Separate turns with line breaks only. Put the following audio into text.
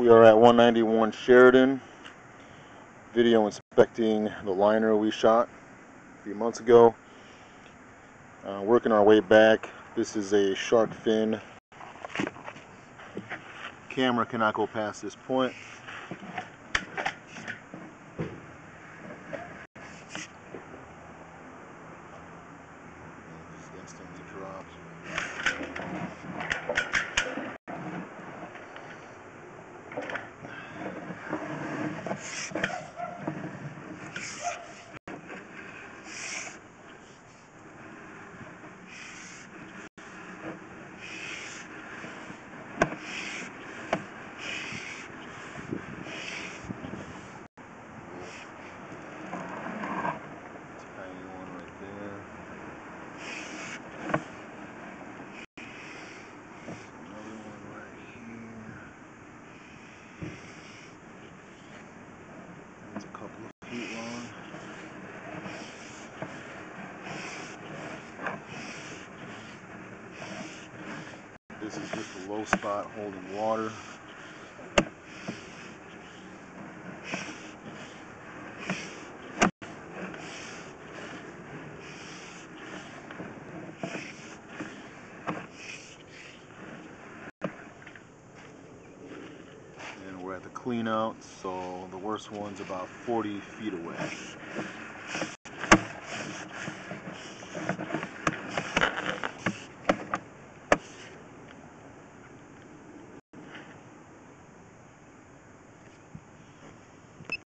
We are at 191 Sheridan. Video inspecting the liner we shot a few months ago. Uh, working our way back. This is a shark fin. Camera cannot go past this point. instantly. Yeah. This is just a low spot holding water. And we're at the clean out, so the worst one's about 40 feet away.